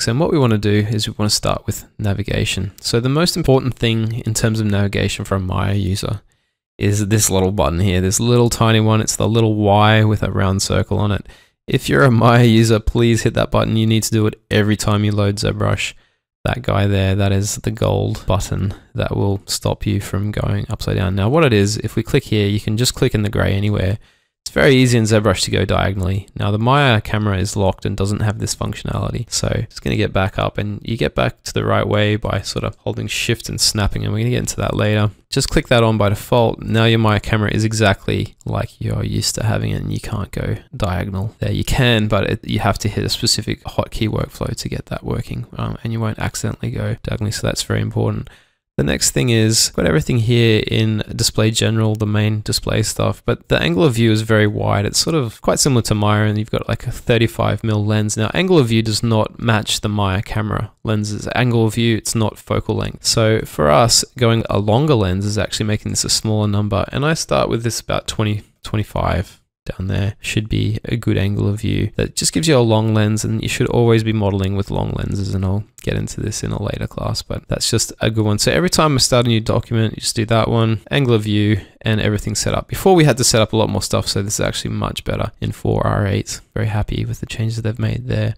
So what we want to do is we want to start with navigation. So the most important thing in terms of navigation for a Maya user is this little button here, this little tiny one. It's the little Y with a round circle on it. If you're a Maya user, please hit that button. You need to do it every time you load ZBrush. That guy there, that is the gold button that will stop you from going upside down. Now what it is, if we click here, you can just click in the gray anywhere it's very easy in ZBrush to go diagonally. Now the Maya camera is locked and doesn't have this functionality. So it's going to get back up and you get back to the right way by sort of holding shift and snapping and we're going to get into that later. Just click that on by default. Now your Maya camera is exactly like you're used to having it and you can't go diagonal there. You can, but it, you have to hit a specific hotkey workflow to get that working um, and you won't accidentally go diagonally. So that's very important. The next thing is, got everything here in display general, the main display stuff, but the angle of view is very wide. It's sort of quite similar to Maya and you've got like a 35 mm lens. Now angle of view does not match the Maya camera lenses. Angle of view, it's not focal length. So for us, going a longer lens is actually making this a smaller number. And I start with this about 20, 25 down there should be a good angle of view that just gives you a long lens and you should always be modeling with long lenses and I'll get into this in a later class but that's just a good one so every time I start a new document you just do that one angle of view and everything set up before we had to set up a lot more stuff so this is actually much better in 4R8 very happy with the changes they've made there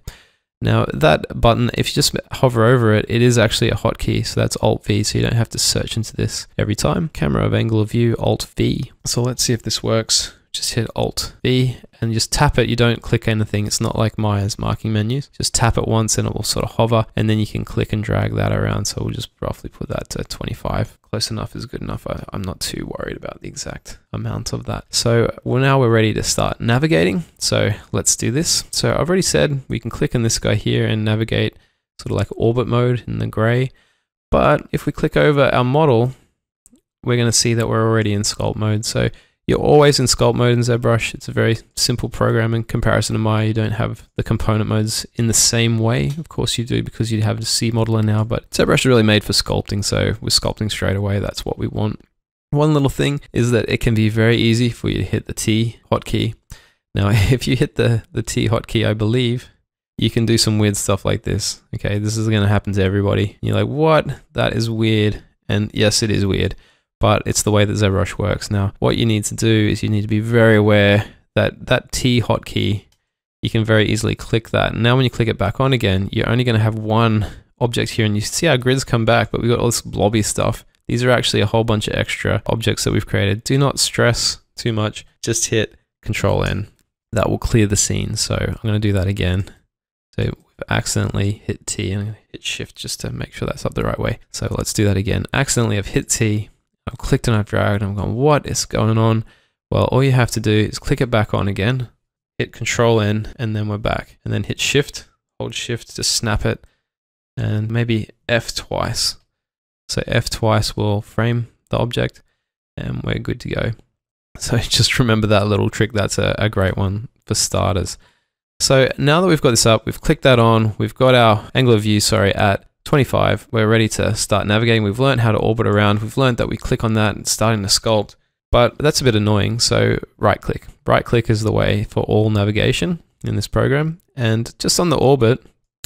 now that button, if you just hover over it, it is actually a hotkey. So that's Alt V, so you don't have to search into this every time. Camera of angle of view, Alt V. So let's see if this works just hit Alt V and just tap it. You don't click anything. It's not like Maya's marking menus. Just tap it once and it will sort of hover and then you can click and drag that around. So we'll just roughly put that to 25. Close enough is good enough. I, am not too worried about the exact amount of that. So well, now we're ready to start navigating. So let's do this. So I've already said we can click on this guy here and navigate sort of like orbit mode in the gray. But if we click over our model, we're going to see that we're already in sculpt mode. So you're always in sculpt mode in ZBrush. It's a very simple program in comparison to Maya. You don't have the component modes in the same way. Of course you do because you have the ZModeler now, but ZBrush is really made for sculpting. So with sculpting straight away, that's what we want. One little thing is that it can be very easy for you to hit the T hotkey. Now, if you hit the, the T hotkey, I believe, you can do some weird stuff like this. Okay, this is going to happen to everybody. You're like, what? That is weird. And yes, it is weird but it's the way that ZBrush works. Now, what you need to do is you need to be very aware that that T hotkey, you can very easily click that. Now, when you click it back on again, you're only going to have one object here and you see our grids come back, but we've got all this blobby stuff. These are actually a whole bunch of extra objects that we've created. Do not stress too much. Just hit Control N. That will clear the scene. So I'm going to do that again. So we've accidentally hit T and hit Shift just to make sure that's up the right way. So let's do that again. Accidentally I've hit T, I've clicked and I've dragged I'm going, what is going on? Well, all you have to do is click it back on again, hit Control N, and then we're back. And then hit Shift, hold Shift to snap it, and maybe F twice. So F twice will frame the object, and we're good to go. So just remember that little trick. That's a, a great one for starters. So now that we've got this up, we've clicked that on, we've got our angle of view, sorry, at 25, we're ready to start navigating. We've learned how to orbit around. We've learned that we click on that and starting to sculpt, but that's a bit annoying. So right click. Right click is the way for all navigation in this program. And just on the orbit,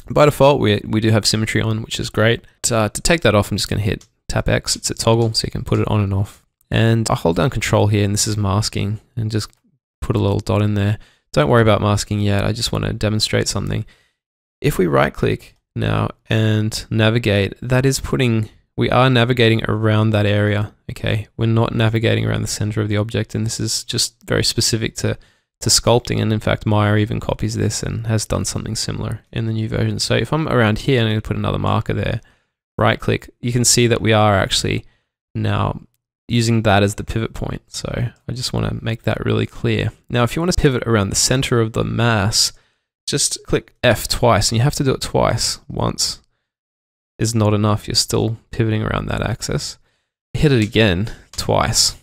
by default, we, we do have symmetry on, which is great. Uh, to take that off, I'm just going to hit tap X. It's a toggle, so you can put it on and off. And I hold down control here, and this is masking, and just put a little dot in there. Don't worry about masking yet. I just want to demonstrate something. If we right click now and navigate, that is putting, we are navigating around that area, okay? We're not navigating around the center of the object, and this is just very specific to, to sculpting, and in fact, Maya even copies this and has done something similar in the new version. So if I'm around here, and to put another marker there, right click, you can see that we are actually now using that as the pivot point. So I just want to make that really clear. Now, if you want to pivot around the center of the mass, just click F twice, and you have to do it twice. Once is not enough, you're still pivoting around that axis. Hit it again twice,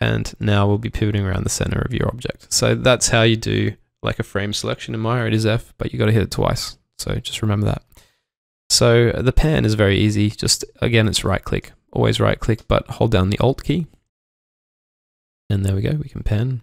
and now we'll be pivoting around the center of your object. So that's how you do like a frame selection in Maya. It is F, but you got to hit it twice. So just remember that. So the pan is very easy. Just again, it's right click, always right click, but hold down the Alt key. And there we go, we can pan.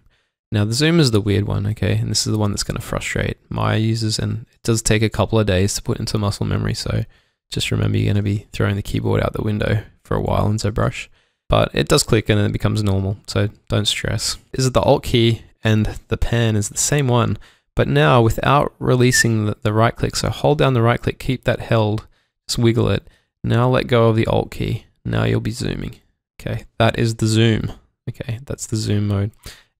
Now the zoom is the weird one, okay, and this is the one that's going to frustrate Maya users, and it does take a couple of days to put into muscle memory. So just remember you're going to be throwing the keyboard out the window for a while in ZBrush, but it does click and then it becomes normal. So don't stress. Is it the Alt key and the pan is the same one, but now without releasing the, the right click. So hold down the right click, keep that held, just wiggle it. Now let go of the Alt key. Now you'll be zooming. Okay, that is the zoom. Okay, that's the zoom mode.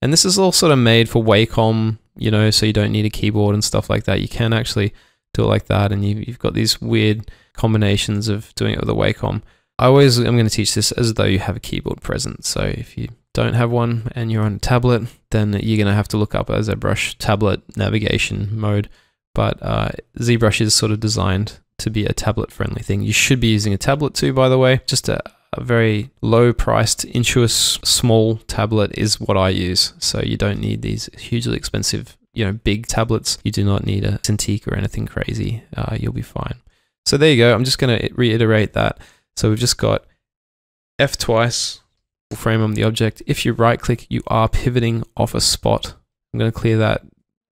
And this is all sort of made for Wacom, you know, so you don't need a keyboard and stuff like that. You can actually do it like that, and you've, you've got these weird combinations of doing it with a Wacom. I always am going to teach this as though you have a keyboard present. So if you don't have one and you're on a tablet, then you're going to have to look up as a ZBrush tablet navigation mode. But uh, ZBrush is sort of designed to be a tablet friendly thing. You should be using a tablet too, by the way. Just a, a very low priced Intuos small tablet is what I use. So you don't need these hugely expensive, you know, big tablets. You do not need a Cintiq or anything crazy. Uh, you'll be fine. So there you go. I'm just going to reiterate that. So we've just got F twice, frame on the object. If you right click, you are pivoting off a spot. I'm going to clear that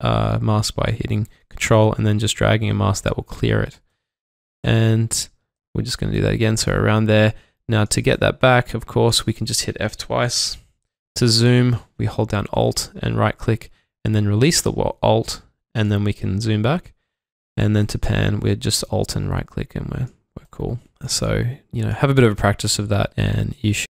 uh, mask by hitting control and then just dragging a mask that will clear it. And we're just going to do that again. So around there. Now to get that back, of course, we can just hit F twice. To zoom, we hold down Alt and right click and then release the Alt and then we can zoom back. And then to pan, we're just Alt and right click and we're, we're cool. So, you know, have a bit of a practice of that and you should